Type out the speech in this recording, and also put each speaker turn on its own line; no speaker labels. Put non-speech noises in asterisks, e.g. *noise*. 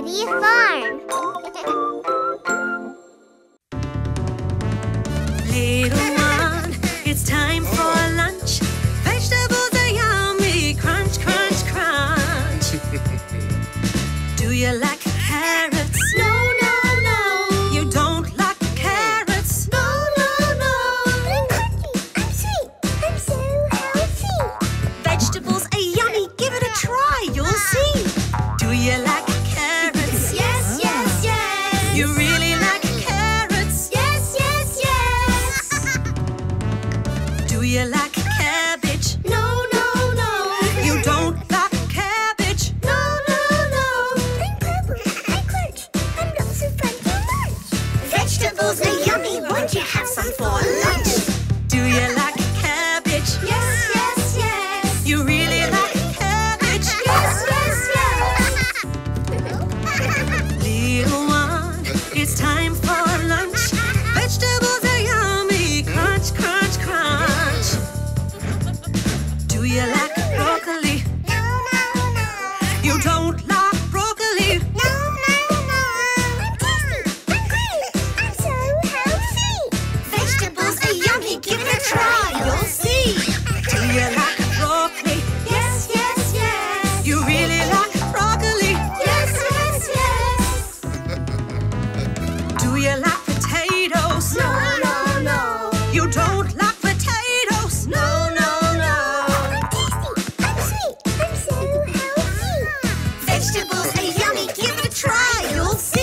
Happy Farm.
Little one, it's time for lunch. Vegetables are yummy, crunch, crunch, crunch. *laughs* Do you like Do you like cabbage? No,
no, no.
You don't like cabbage? No,
no, no. I'm purple. I crunch. I'm also fun for lunch.
Vegetables are
yummy.
Won't you have some for lunch? Do you like cabbage? Yes, yes, yes. You really like cabbage? Yes, yes, yes. *laughs* Little one, it's time You don't like potatoes. No, no, no. I'm
tasty. I'm sweet. I'm so healthy.
Vegetables are yummy. Give it a try. You'll see.